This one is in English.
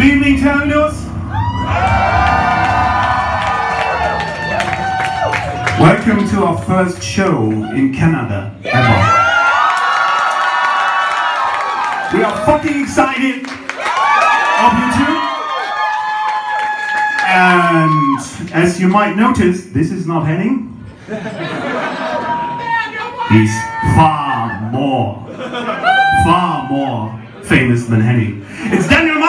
Good evening, Terminus. Welcome to our first show in Canada ever. We are fucking excited of you too. And as you might notice, this is not Henning. He's far more, far more famous than Henning. It's Daniel